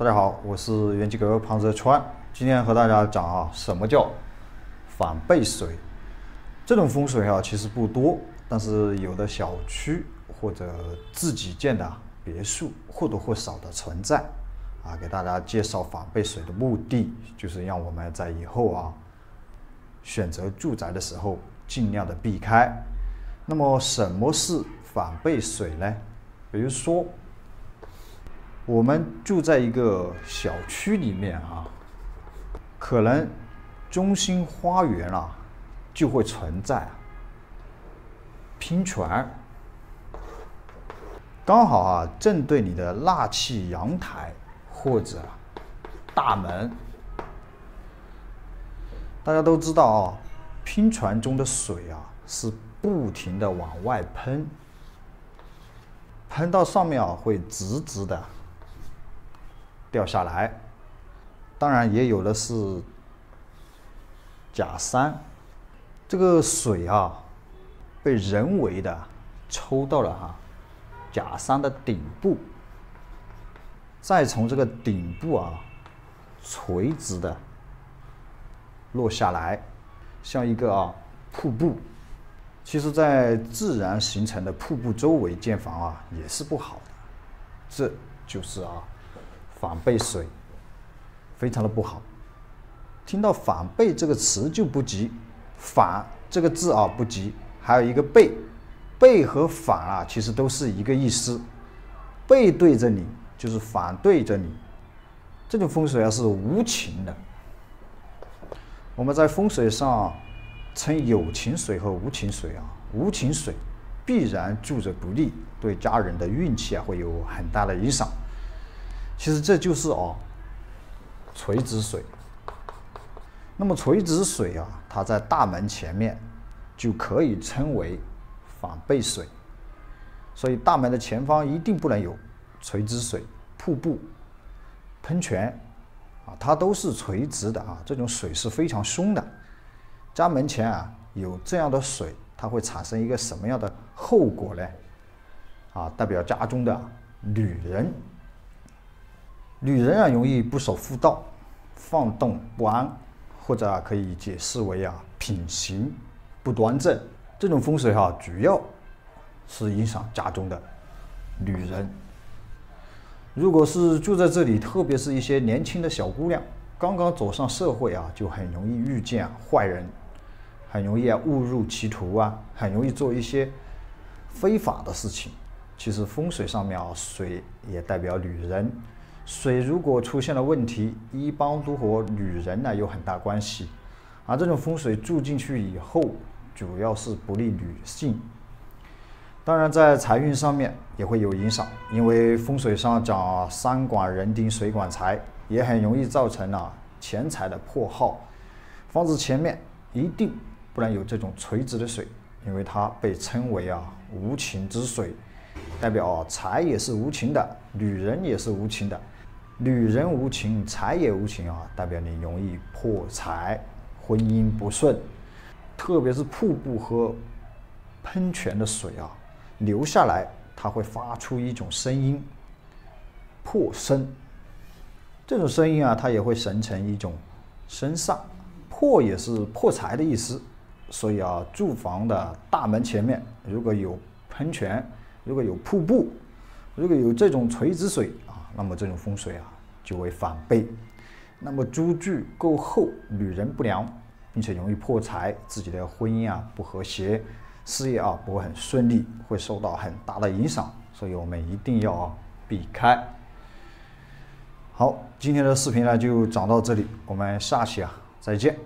大家好，我是元气哥胖子川，今天和大家讲啊，什么叫反背水？这种风水啊，其实不多，但是有的小区或者自己建的别墅或多或少的存在。啊，给大家介绍反背水的目的，就是让我们在以后啊选择住宅的时候尽量的避开。那么什么是反背水呢？比如说。我们住在一个小区里面啊，可能中心花园啊就会存在喷泉，刚好啊正对你的纳气阳台或者大门。大家都知道啊，喷泉中的水啊是不停的往外喷，喷到上面啊会直直的。掉下来，当然也有的是假山，这个水啊，被人为的抽到了哈假山的顶部，再从这个顶部啊垂直的落下来，像一个啊瀑布。其实，在自然形成的瀑布周围建房啊，也是不好的，这就是啊。反背水，非常的不好。听到“反背”这个词就不急，“反”这个字啊不急，还有一个“背”，“背”和“反”啊其实都是一个意思。背对着你就是反对着你，这种风水啊是无情的。我们在风水上称有情水和无情水啊，无情水必然住着不利，对家人的运气啊会有很大的影响。其实这就是哦，垂直水。那么垂直水啊，它在大门前面，就可以称为反背水。所以大门的前方一定不能有垂直水、瀑布、喷泉啊，它都是垂直的啊。这种水是非常凶的。家门前啊有这样的水，它会产生一个什么样的后果呢？啊，代表家中的女人。女人啊，容易不守妇道，放动不安，或者可以解释为啊品行不端正。这种风水哈，主要是影响家中的女人。如果是住在这里，特别是一些年轻的小姑娘，刚刚走上社会啊，就很容易遇见坏人，很容易啊误入歧途啊，很容易做一些非法的事情。其实风水上面啊，水也代表女人。水如果出现了问题，一般都和女人呢有很大关系，而这种风水住进去以后，主要是不利女性。当然，在财运上面也会有影响，因为风水上讲山管人丁，水管财，也很容易造成了钱财的破耗。房子前面一定不能有这种垂直的水，因为它被称为啊无情之水，代表财也是无情的，女人也是无情的。女人无情，财也无情啊，代表你容易破财，婚姻不顺。特别是瀑布和喷泉的水啊，流下来，它会发出一种声音，破声。这种声音啊，它也会形成一种声煞，破也是破财的意思。所以啊，住房的大门前面如果有喷泉，如果有瀑布，如果有这种垂直水啊。那么这种风水啊，就为反背。那么朱具够厚，女人不良，并且容易破财，自己的婚姻啊不和谐，事业啊不会很顺利，会受到很大的影响。所以我们一定要避开。好，今天的视频呢就讲到这里，我们下期啊再见。